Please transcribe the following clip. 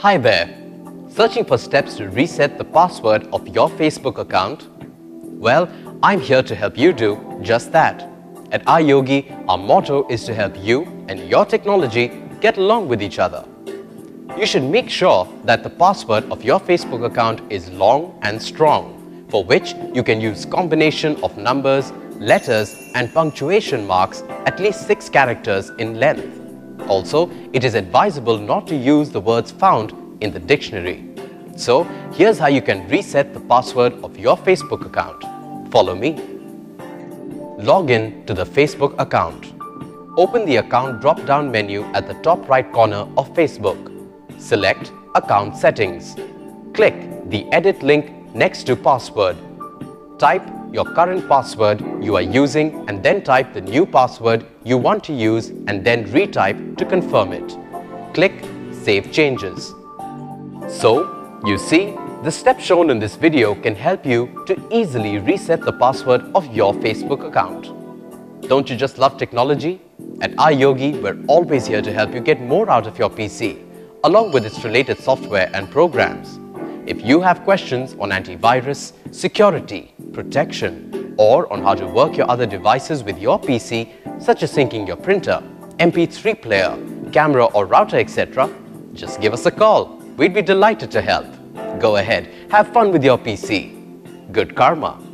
Hi there. Searching for steps to reset the password of your Facebook account? Well, I'm here to help you do just that. At iYogi, our motto is to help you and your technology get along with each other. You should make sure that the password of your Facebook account is long and strong, for which you can use combination of numbers, letters and punctuation marks at least 6 characters in length. Also, it is advisable not to use the words found in the dictionary. So, here's how you can reset the password of your Facebook account. Follow me. Log in to the Facebook account. Open the account drop-down menu at the top right corner of Facebook. Select Account Settings. Click the edit link next to password. Type your current password you are using and then type the new password you want to use and then retype to confirm it. Click Save Changes. So, you see, the steps shown in this video can help you to easily reset the password of your Facebook account. Don't you just love technology? At iYogi, we're always here to help you get more out of your PC, along with its related software and programs. If you have questions on antivirus, security, protection, or on how to work your other devices with your PC, such as syncing your printer, MP3 player, camera or router, etc., just give us a call. We'd be delighted to help. Go ahead, have fun with your PC. Good karma.